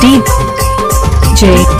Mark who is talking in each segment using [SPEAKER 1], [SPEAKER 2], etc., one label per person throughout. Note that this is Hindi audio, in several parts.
[SPEAKER 1] deep J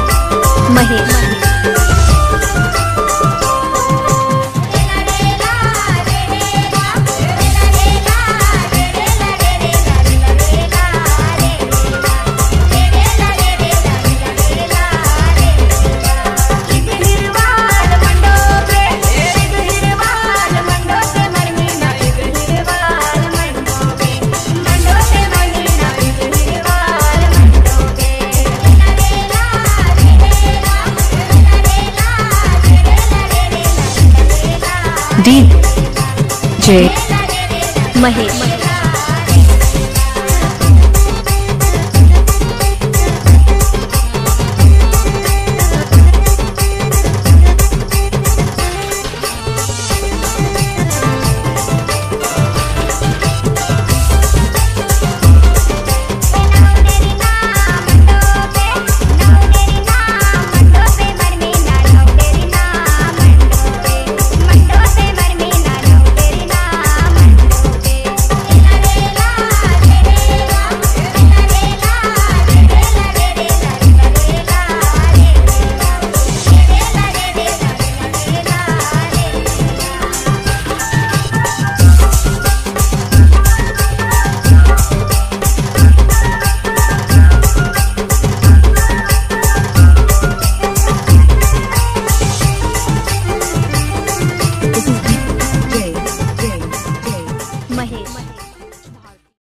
[SPEAKER 1] D Jai Mahesh.